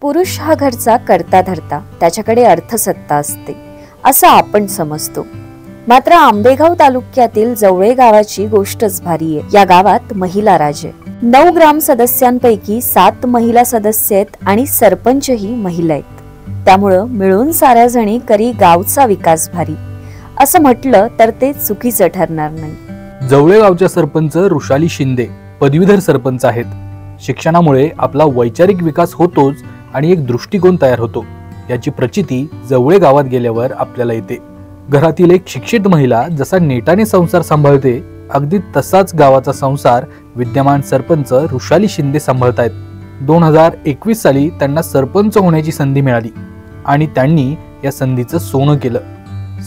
पुरुष हा घरचा करता धरता त्याच्याकडे अर्थसत्ता असते. असं आपण समजतो. मात्र आंबेगाव तालुक्यातील जवळे गावाची गोष्टच भारी आहे. या गावात महिला राज. आहे नऊ ग्राम सदस्यांपैकी सात महिला सदस्य आहेत आणि सरपंचही महिला आहेत. त्यामुळं मिळून साऱ्या जणी करी गावचा विकास भारी. असं म्हटलं तर ते चुकीचं ठरणार नाही. जवळे गावच्या सरपंच ऋषाली शिंदे पदवीधर सरपंच आहेत. शिक्षणामुळे आपला वैचारिक विकास होतोच आणि एक दृष्टिकोन तयार होतो. याची प्रचिती जवळे गावात गेल्यावर आपल्याला येते. घरातील एक शिक्षित महिला जसा नेटाने संसार सांभाळते अगदी तसाच गावाचा संसार विद्यमान सरपंच ऋषाली शिंदे सांभाळतायत. दोन हजार एकवीस साली त्यांना सरपंच होण्याची संधी मिळाली आणि त्यांनी या संधीचं सोनं केलं.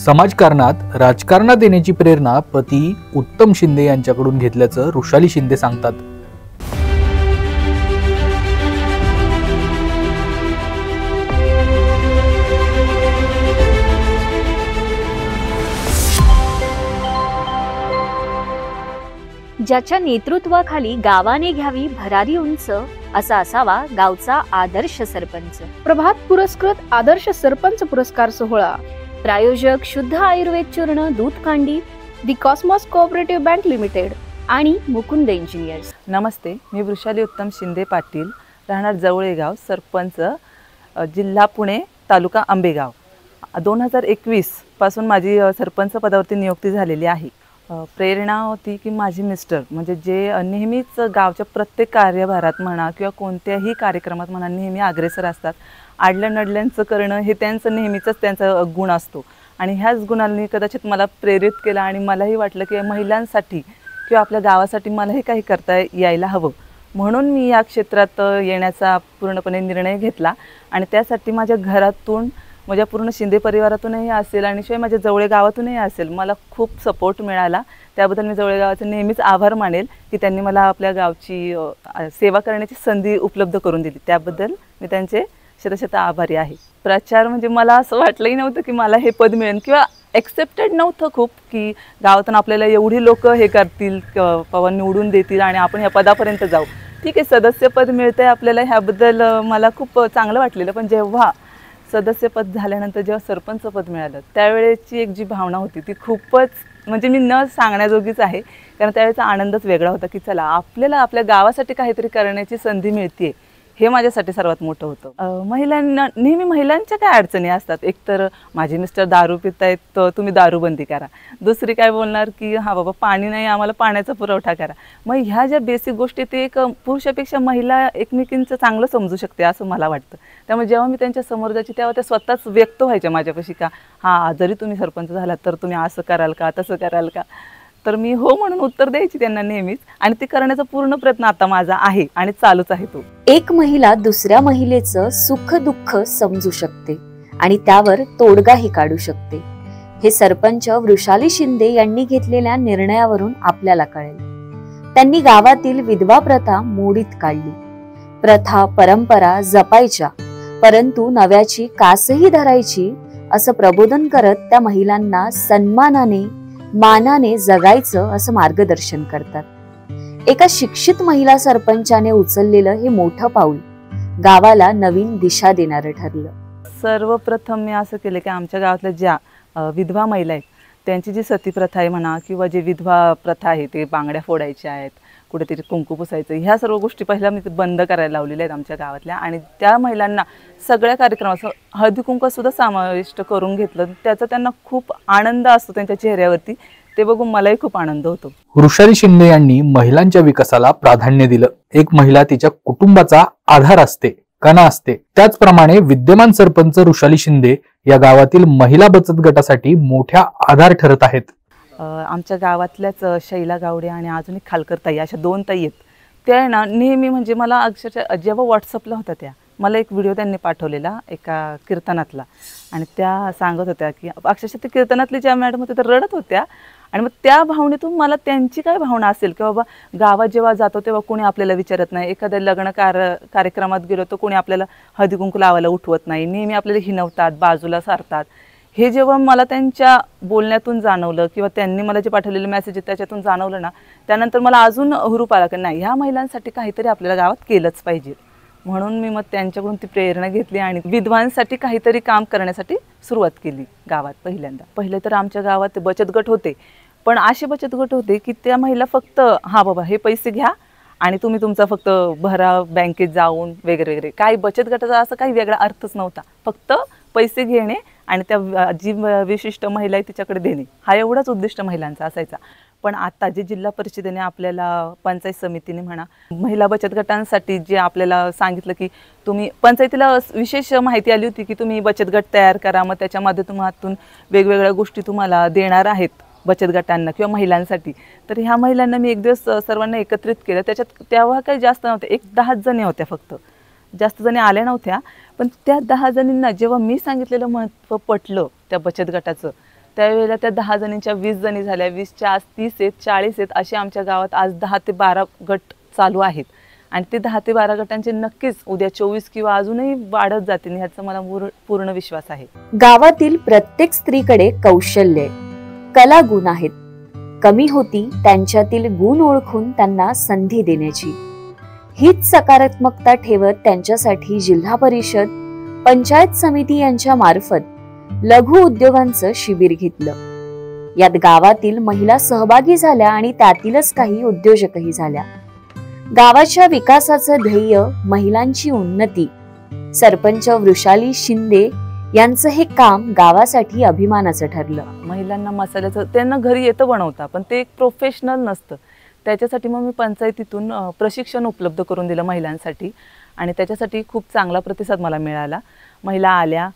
समाजकारणात राजकारणात येण्याची प्रेरणा पती उत्तम शिंदे यांच्याकडून घेतल्याचं ऋषाली शिंदे सांगतात. ज्याच्या नेतृत्वाखाली गावाने घ्यावी भरारी उंच असा असावा गावचा आदर्श सरपंच. प्रभात पुरस्कृत आदर्श सरपंच पुरस्कार सोहळा. प्रायोजक शुद्ध आयुर्वेद चूर्ण दूध कांडी the Cosmos cooperative bank limited आणि मुकुंद इंजिनियर्स. नमस्ते मी वृषाली उत्तम शिंदे पाटील राहणार जवळेगाव सरपंच जिल्हा पुणे तालुका आंबेगाव. दोन हजार एकवीसपासून माझी सरपंच पदावरती नियुक्ती झालेली आहे. प्रेरणा होती की माझी मिस्टर म्हणजे जे नेहमीच गावच्या प्रत्येक कार्यभारात म्हणा किंवा कोणत्याही कार्यक्रमात म्हणा नेहमी अग्रेसर असतात. आडल्या नडल्यांचं करणं हे त्यांचं नेहमीचंच त्यांचा गुण असतो. आणि ह्याच गुणांनी कदाचित मला प्रेरित केलं आणि मलाही वाटलं की महिलांसाठी किंवा आपल्या गावासाठी मलाही काही करता यायला हवं. म्हणून मी या क्षेत्रात येण्याचा पूर्णपणे निर्णय घेतला आणि त्यासाठी माझ्या घरातून माझ्या पूर्ण शिंदे परिवारातूनही असेल आणि शिवाय माझ्या जवळे गावातूनही असेल. मला खूप सपोर्ट मिळाला. त्याबद्दल मी जवळे गावाचे नेहमीच आभार मानेल की त्यांनी मला आपल्या गावची सेवा करण्याची संधी उपलब्ध करून दिली. त्याबद्दल मी त्यांचे शतशत आभारी आहे. प्रचार म्हणजे मला असं वाटलंही नव्हतं की मला हे पद मिळेल किंवा एक्सेप्टेड नव्हतं खूप की गावातून आपल्याला एवढी लोक हे करतील क- बाबा निवडून देतील आणि आपण ह्या पदापर्यंत जाऊ. ठीक आहे सदस्यपद मिळतंय आपल्याला. ह्याबद्दल मला खूप चांगलं वाटलेलं. पण जेव्हा सदस्यपद झाल्यानंतर जेव्हा सरपंच पद मिळालं त्यावेळेची एक जी भावना होती ती खूपच म्हणजे मी न सांगण्याजोगीच आहे कारण त्यावेळेचा आनंदच वेगळा होता की चला आपल्याला आपल्या गावासाठी काहीतरी करण्याची संधी मिळते हे माझ्यासाठी सर्वात मोठं होतं. महिलांना नेहमी महिलांच्या काय अडचणी असतात? एकतर माझे मिस्टर दारू पितायत तर तुम्ही दारूबंदी करा. दुसरी काय बोलणार की हा बाबा पाणी नाही आम्हाला पाण्याचा पुरवठा करा. मग ह्या ज्या बेसिक गोष्टी ते एक पुरुषापेक्षा महिला एकमेकींचं चांगलं समजू शकते असं मला वाटतं. त्यामुळे जेव्हा मी त्यांच्यासमोर जायची तेव्हा त्या स्वतःच व्यक्त व्हायच्या माझ्यापाशी का हा जरी तुम्ही सरपंच झालात तर तुम्ही असं कराल का तसं कराल का? तर मी हो म्हणून उत्तर द्यायची त्यांना नेहमीच. आणि ते करण्याचा पूर्ण प्रयत्न आता माझा आहे आणि चालूच आहे तो. एक महिला दुसऱ्या महिलेचं सुख दुःख समजू शकते आणि त्यावर तोडगाही काढू शकते. हे सरपंच वृषाली शिंदे यांनी घेतलेल्या निर्णयावरून आपल्याला कळेल. त्यांनी गावातील विधवा प्रथा मोडीत काढली. प्रथा परंपरा जपायच्या परंतु नव्याची कासही धरायची असं प्रबोधन करत त्या महिलांना सन्मानाने मानाने जगायचं असं मार्गदर्शन करतात. एका शिक्षित महिला सरपंचाने उचललेलं हे मोठं पाऊल गावाला नवीन दिशा देणारं ठरलं. सर्वप्रथम मी असं केलं की आमच्या गावातल्या ज्या विधवा महिला आहेत त्यांची जी सती प्रथा आहे म्हणा किंवा जे विधवा प्रथा आहे ते बांगड्या फोडायच्या आहेत कुठेतरी कुंकू पुसायचं. ह्या सर्व गोष्टी पहिल्या मी ते बंद करायला लावलेल्या आहेत आमच्या गावातल्या. आणि त्या महिलांना सगळ्या कार्यक्रमाचं हळदी सुद्धा समाविष्ट करून घेतलं. त्याचा त्यांना खूप आनंद असतो त्यांच्या चेहऱ्यावरती. ते बघून मलाही खूप आनंद होतो. ऋषाली शिंदे यांनी महिलांच्या विकासाला प्राधान्य दिलं. एक महिला तिच्या कुटुंबाचा आधार असते कणा असते. त्याचप्रमाणे विद्यमान सरपंच ऋषाली शिंदे या गावातील महिला बचत गटासाठी मोठ्या आधार ठरत आहेत. आमच्या गावातल्याच शैला गावडे आणि अजून एक खालकर ताई अशा दोन ताई आहेत. त्या आहे ना नेहमी म्हणजे मला अक्षरशः जेव्हा व्हॉट्सअपला होत्या त्या मला एक व्हिडिओ त्यांनी पाठवलेला एका कीर्तनातला. आणि त्या सांगत होत्या की अक्षरशः ते कीर्तनातली ज्या मॅडम होत्या त्या रडत होत्या. आणि मग त्या भावनेतून मला त्यांची काय भावना असेल? की बाबा गावात जेव्हा जातो तेव्हा कोणी आपल्याला विचारत नाही. एखाद्या लग्न कार कार्यक्रमात गेलो तर कोणी आपल्याला हळदी कुंकू लावायला उठवत नाही. नेहमी आपल्याला हिनवतात बाजूला सारतात. हे जेव्हा मला त्यांच्या बोलण्यातून जाणवलं किंवा त्यांनी मला जे पाठवलेले मेसेज त्याच्यातून जाणवलं ना त्यानंतर मला अजून हुरूप आला की नाही ह्या महिलांसाठी काहीतरी आपल्याला गावात केलंच पाहिजे. म्हणून मी मग त्यांच्याकडून ती प्रेरणा घेतली आणि विधवांसाठी काहीतरी काम करण्यासाठी सुरुवात केली गावात पहिल्यांदा. पहिले तर आमच्या गावात बचत गट होते पण असे बचत गट होते की त्या महिला फक्त हा बाबा हे पैसे घ्या आणि तुम्ही तुमचा फक्त भरा बँकेत जाऊन वगैरे वगैरे. काही बचत गटाचा असा काही वेगळा अर्थच नव्हता. फक्त पैसे घेणे आणि त्या जी विशिष्ट महिला आहे तिच्याकडे देणे. हा एवढाच उद्दिष्ट महिलांचा असायचा. पण आता जे जिल्हा परिषदेने आपल्याला पंचायत समितीने म्हणा महिला बचत गटांसाठी जे आपल्याला सांगितलं की तुम्ही पंचायतीला विशेष माहिती आली होती की तुम्ही बचत गट तयार करा मग त्याच्या माध्यमातून वेगवेगळ्या गोष्टी तुम्हाला देणार आहेत बचत गटांना किंवा महिलांसाठी. तर ह्या महिलांना मी एक दिवस सर्वांना एकत्रित केलं. त्याच्यात तेव्हा काही जास्त नव्हते. एक दहाच जणी होत्या फक्त. जास्त जणी आल्या नव्हत्या पण त्या दहा जणींना जेव्हा मी सांगितलेलं महत्त्व पटलं त्या बचत गटाचं त्यावेळेला त्या दहा जणींच्या वीस जणी झाल्या वीसच्या आज तीस आहेत चाळीस आहेत असे आमच्या गावात आज दहा ते बारा गट चालू आहेत. आणि ते दहा ते बारा गटांचे नक्कीच उद्या चोवीस किंवा अजूनही वाढत जातील ह्याचा मला पूर्ण विश्वास आहे. गावातील प्रत्येक स्त्रीकडे कौशल्य आहे, कला गुण आहेत. कमी होती त्यांच्यातील गुण ओळखून त्यांना संधी देण्याची. हीच सकारात्मकता ठेवत त्यांच्यासाठी जिल्हा परिषद पंचायत समिती यांच्या मार्फत लघु उद्योगांचं शिबिर घेतलं. यात गावातील महिला सहभागी झाल्या आणि त्यातीलच काही उद्योजकही झाल्या. गावाच्या विकासाचं ध्येय महिलांची उन्नती. सरपंच वृषाली शिंदे यांचं हे काम गावासाठी अभिमानाचं ठरलं. महिलांना मसाल्याचं त्यांना घरी येतं बनवता पण ते एक प्रोफेशनल नसतं. त्याच्यासाठी मग मी पंचायतीतून प्रशिक्षण उपलब्ध करून दिलं महिलांसाठी. आणि त्याच्यासाठी खूप चांगला प्रतिसाद मला मिळाला. महिला आल्या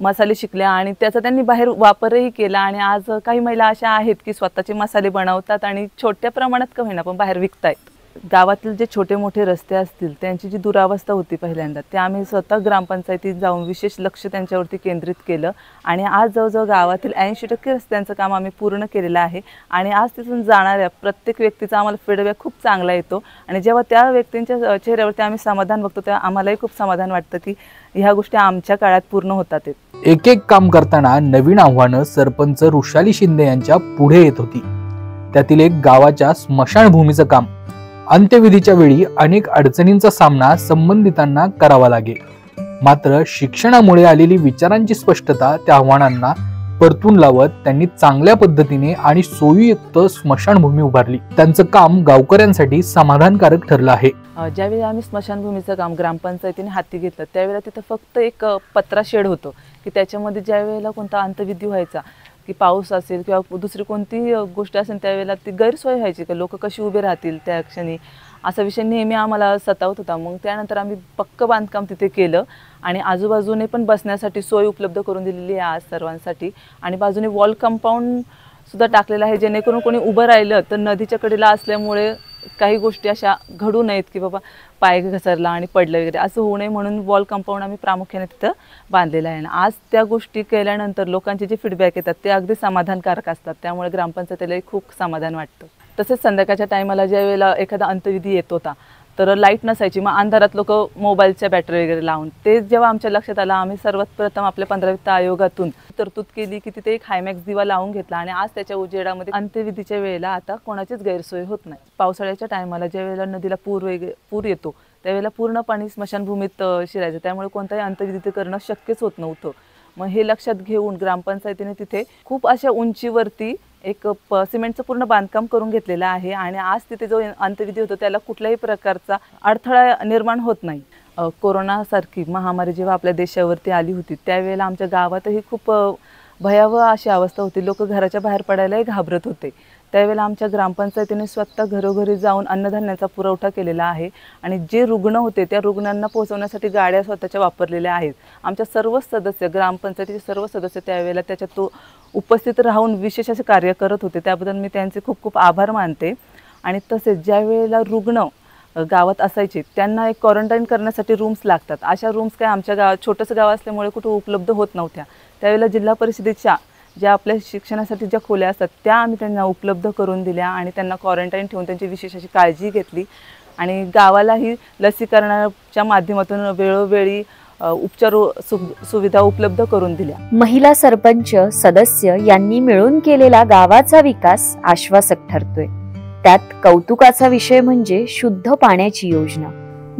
मसाले शिकल्या आणि त्याचा त्यांनी बाहेर वापरही केला आणि आज काही महिला अशा आहेत की स्वतःचे मसाले बनवतात आणि छोट्या प्रमाणात का होईना पण बाहेर विकतायत. गावातील जे छोटे मोठे रस्ते असतील त्यांची जी दुरावस्था होती पहिल्यांदा ते आम्ही स्वतः ग्रामपंचायतीत जाऊन विशेष लक्ष त्यांच्यावरती केंद्रित केलं. आणि आज जवळजवळ गावातील ऐंशी टक्के रस्त्यांचं काम आम्ही पूर्ण केलेलं आहे. आणि आज तिथून जाणाऱ्या प्रत्येक व्यक्तीचा आम्हाला फीडबॅक खूप चांगला येतो. आणि जेव्हा त्या व्यक्तींच्या चेहऱ्यावरती आम्ही समाधान बघतो तेव्हा आम्हालाही खूप समाधान वाटतं की ह्या गोष्टी आमच्या काळात पूर्ण होतात एक एक काम करताना नवीन आव्हानं सरपंच ऋषाली शिंदे यांच्या पुढे येत होती. त्यातील एक गावाच्या स्मशानभूमीचं काम. अंत्यविधीच्या वेळी अनेक अडचणींचा सामना संबंधितांना करावा लागेल. मात्र शिक्षणामुळे आलेली विचारांची स्पष्टता त्या आव्हानांना परतून लावत त्यांनी चांगल्या पद्धतीने आणि सोयीयुक्त स्मशानभूमी उभारली. त्यांचं काम गावकऱ्यांसाठी समाधानकारक ठरलं आहे. ज्यावेळी आम्ही स्मशानभूमीचं काम ग्रामपंचायतीने हाती घेतलं त्यावेळेला तिथं फक्त एक पत्रा शेड होतं की त्याच्यामध्ये ज्या वेळेला कोणता अंतविधी व्हायचा की पाऊस असेल किंवा दुसरी कोणतीही गोष्ट असेल त्यावेळेला ती गैरसोय व्हायची का? लोक कशी उभे राहतील त्या क्षणी? असा विषय नेहमी आम्हाला सतावत होता. मग त्यानंतर आम्ही पक्क बांधकाम तिथे केलं आणि आजूबाजूने पण बसण्यासाठी सोय उपलब्ध करून दिलेली आहे आज सर्वांसाठी. आणि बाजूने वॉल कंपाऊंड सुद्धा टाकलेलं आहे जेणेकरून कोणी उभं राहिलं तर नदीच्या कडेला असल्यामुळे काही गोष्टी अशा घडू नयेत की बाबा पाय घसरला आणि पडलं वगैरे. असं होऊ नये म्हणून वॉल कंपाऊंड आम्ही प्रामुख्याने तिथं बांधलेलं आहे. आणि आज त्या गोष्टी केल्यानंतर लोकांचे जे फीडबॅक येतात ते अगदी समाधानकारक असतात. त्यामुळे ग्रामपंचायतीलाही खूप समाधान वाटतं. तसेच संध्याकाळच्या टायमाला ज्या वेळेला एखादा अंत्यविधी येत होता तर लाइट नसायची. मग अंधारात लोक मोबाईलच्या बॅटरी वगैरे लावून. ते जेव्हा आमच्या लक्षात आलं आम्ही सर्वात प्रथम आपल्या पंधरा वित्त आयोगातून तरतूद केली की तिथे एक हायमॅक्स दिवा लावून घेतला आणि आज त्याच्या उजेडामध्ये अंत्यविधीच्या वेळेला आता कोणाचीच गैरसोय होत नाही. पावसाळ्याच्या टायमाला ज्या वेळेला नदीला पूर वगैरे पूर येतो त्यावेळेला पूर्ण पाणी स्मशानभूमीत शिरायचं. त्यामुळे कोणताही अंत्यविधी ते करणं शक्यच होत नव्हतं. मग हे लक्षात घेऊन ग्रामपंचायतीने तिथे खूप अशा उंचीवरती एक प सिमेंटचं पूर्ण बांधकाम करून घेतलेलं आहे आणि आज तिथे जो अंत्यविधी होतो त्याला कुठल्याही प्रकारचा अडथळा निर्माण होत नाही. कोरोनासारखी महामारी जेव्हा आपल्या देशावरती आली होती त्यावेळेला आमच्या गावातही खूप भयावह अशी अवस्था होती. लोक घराच्या बाहेर पडायलाही घाबरत होते. त्यावेळेला आमच्या ग्रामपंचायतीने स्वतः घरोघरी जाऊन अन्नधान्याचा पुरवठा केलेला आहे आणि जे रुग्ण होते त्या रुग्णांना पोहोचवण्यासाठी गाड्या स्वतःच्या वापरलेल्या आहेत. आमच्या सर्व सदस्य ग्रामपंचायतीचे सर्व सदस्य त्यावेळेला त्याच्यात तो उपस्थित राहून विशेष असे कार्य करत होते. त्याबद्दल मी त्यांचे खूप खूप आभार मानते. आणि तसेच ज्या वेळेला रुग्ण गावात असायचे त्यांना एक क्वारंटाईन करण्यासाठी रूम्स लागतात. अशा रूम्स काय आमच्या गावात छोटंसं गाव असल्यामुळे कुठं उपलब्ध होत नव्हत्या. त्यावेळेला जिल्हा परिषदेच्या ज्या आपल्या शिक्षणासाठी ज्या खोल्या असतात त्या आम्ही त्यांना उपलब्ध करून दिल्या आणि त्यांना क्वारंटाईन ठेवून त्यांची विशेष अशी काळजी घेतली. आणि गावालाही लसीकरणाच्या माध्यमातून वेळोवेळी उपचार सु सुविधा उपलब्ध करून दिल्या. महिला सरपंच सदस्य यांनी मिळून केलेला गावाचा विकास आश्वासक ठरतोय. त्यात कौतुकाचा विषय म्हणजे शुद्ध पाण्याची योजना.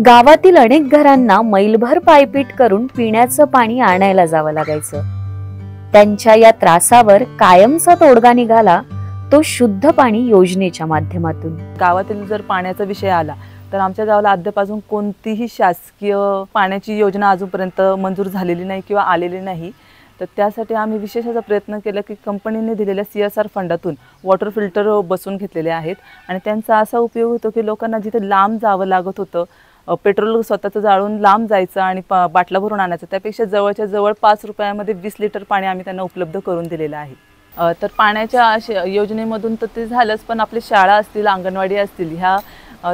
गावातील अनेक घरांना मैलभर पायपीट करून पिण्याचं पाणी आणायला जावं लागायचं. त्यांच्या या त्रासावर कायमचा तोडगा निघाला तो शुद्ध पाणी योजनेच्या माध्यमातून. गावातील जर पाण्याचा विषय आला तर आमच्या गावाला अद्यापासून कोणतीही शासकीय पाण्याची योजना अजूनपर्यंत मंजूर झालेली नाही किंवा आलेली नाही. तर त्यासाठी आम्ही विशेष असा प्रयत्न केला की कंपनीने दिलेल्या सी एस आर फंडातून वॉटर फिल्टर बसून घेतलेले आहेत. आणि त्यांचा असा उपयोग होतो की लोकांना जिथे लांब जावं लागत होतं पेट्रोल स्वतःचं जाळून लांब जायचं आणि बाटला भरून आणायचं त्यापेक्षा जवळच्या जवळ पाच रुपयामध्ये वीस लिटर पाणी आम्ही त्यांना उपलब्ध करून दिलेलं आहे. तर पाण्याच्या योजनेमधून तर ते झालंच पण आपली शाळा असतील अंगणवाडी असतील ह्या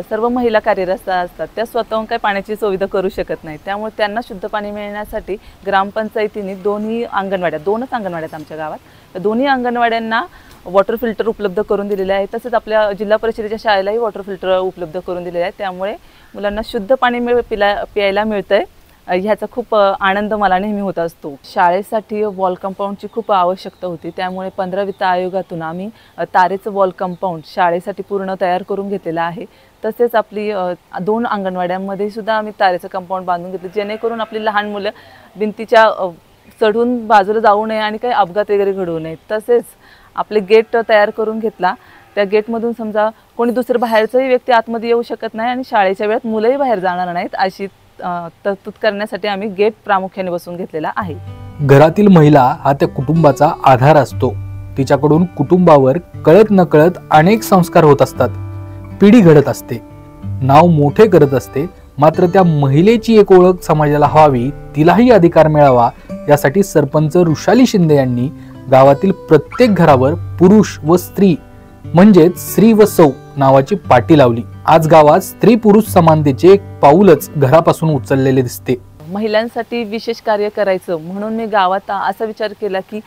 सर्व महिला कार्यरत असतात. त्या स्वतःहून काही पाण्याची सुविधा करू शकत नाही त्यामुळे त्यांना शुद्ध पाणी मिळण्यासाठी ग्रामपंचायतीने दोन्ही अंगणवाड्या दोनच अंगणवाड्या आमच्या गावात. दोन्ही अंगणवाड्यांना वॉटर फिल्टर उपलब्ध करून दिलेले आहे. तसेच आपल्या जिल्हा परिषदेच्या शाळेलाही वॉटर फिल्टर उपलब्ध करून दिलेले आहे. त्यामुळे मुलांना शुद्ध पाणी मिळ पिला प्यायला मिळतं आहे ह्याचा खूप आनंद मला नेहमी होत असतो. शाळेसाठी वॉल कंपाऊंडची खूप आवश्यकता होती. त्यामुळे पंधरा वित्त आयोगातून आम्ही तारेचं वॉल कंपाऊंड शाळेसाठी पूर्ण तयार करून घेतलेलं आहे. तसेच आपली दोन अंगणवाड्यांमध्ये सुद्धा आम्ही तारेचं कंपाऊंड बांधून घेतलं जेणेकरून आपली लहान मुलं भिंतीच्या चढून बाजूला जाऊ नये आणि काही अपघात वगैरे घडवू नयेत तसेच आपले गेट तयार करून घेतला. त्या गेटमधून समजा कोणी दुसरं बाहेरचंही व्यक्ती आतमध्ये येऊ शकत नाही आणि शाळेच्या वेळात मुलंही बाहेर जाणार नाहीत अशी तरतूद करण्यासाठी आम्ही गेट प्रामुख्याने बसून घेतलेला आहे. घरातील महिला हा त्या कुटुंबाचा आधार असतो. तिच्याकडून कुटुंबावर कळत नकळत अनेक संस्कार होत असतात. पिढी घडत असते. नाव मोठे करत असते. मात्र त्या महिलेची एक ओळख समाजाला व्हावी तिलाही अधिकार मिळावा यासाठी सरपंच ऋषाली शिंदे यांनी गावातील प्रत्येक घरावर पुरुष व स्त्री म्हणजेच स्त्री व सौ नावाची पाटी लावली. आज गावात स्त्री पुरुष समानतेचे एक पाऊलच घरापासून उचललेले दिसते. महिलांसाठी विशेष कार्य करायचं म्हणून मी गावात असा विचार केला की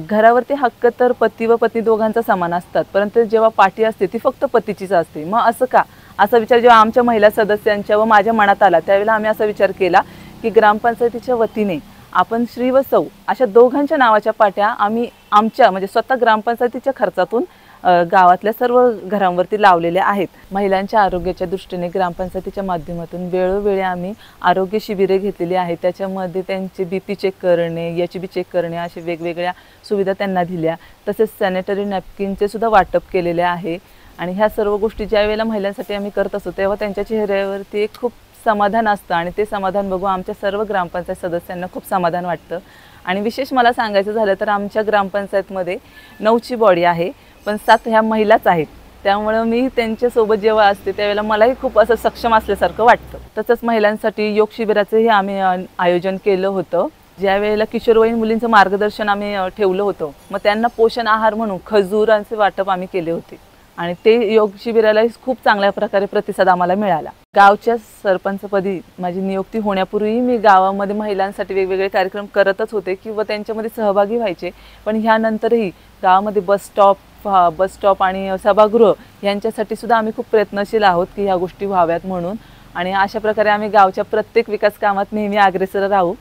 घरावरती हक्क तर पती व पत्नी दोघांचा समान असतात परंतु जेव्हा पाठी असते ती फक्त पतीचीच असते. मग असं का? असा विचार जेव्हा आमच्या महिला सदस्यांच्या व माझ्या मनात आला त्यावेळेला आम्ही असा विचार केला की ग्रामपंचायतीच्या वतीने आपण श्री व सौ अशा दोघांच्या नावाच्या पाट्या आम्ही आमच्या म्हणजे स्वतः ग्रामपंचायतीच्या खर्चातून गावातल्या सर्व घरांवरती लावलेले आहेत. महिलांच्या आरोग्याच्या दृष्टीने ग्रामपंचायतीच्या माध्यमातून वेळोवेळी आम्ही आरोग्य शिबिरे घेतलेली आहेत. त्याच्यामध्ये त्यांचे बी पी चेक करणे एच बी चेक करणे अशा वेगवेगळ्या सुविधा त्यांना दिल्या. तसेच सॅनिटरी नॅपकिनचे सुद्धा वाटप केलेले आहे. आणि ह्या सर्व गोष्टी ज्या वेळेला महिलांसाठी आम्ही करत असतो तेव्हा त्यांच्या चेहऱ्यावरती एक खूप समाधान असतं. आणि ते समाधान बघू आमच्या सर्व ग्रामपंचायत सदस्यांना खूप समाधान वाटतं. आणि विशेष मला सांगायचं झालं तर आमच्या ग्रामपंचायतमध्ये नऊची बॉडी आहे. पण सात ह्या महिलाच आहेत. त्यामुळं मी त्यांच्यासोबत जेव्हा असते त्यावेळेला मलाही खूप असं सक्षम असल्यासारखं वाटतं. तसंच महिलांसाठी योग शिबिराचंही आम्ही आयोजन केलं होतं. ज्या वेळेला किशोरवयीन मुलींचं मार्गदर्शन आम्ही ठेवलं होतं मग त्यांना पोषण आहार म्हणून खजुरांचे वाटप आम्ही केले होते. आणि ते योग शिबिरालाही खूप चांगल्या प्रकारे प्रतिसाद आम्हाला मिळाला. गावच्या सरपंचपदी माझी नियुक्ती होण्यापूर्वी मी गावामध्ये महिलांसाठी वेगवेगळे कार्यक्रम करतच होते किंवा त्यांच्यामध्ये सहभागी व्हायचे. पण ह्यानंतरही गावामध्ये बस स्टॉप बस स्टॉप आणि सभागृह यांच्यासाठी सुद्धा आम्ही खूप प्रयत्नशील आहोत की ह्या गोष्टी व्हाव्यात म्हणून. आणि अशा प्रकारे आम्ही गावच्या प्रत्येक विकास कामात नेहमी अग्रेसर राहू.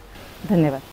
धन्यवाद.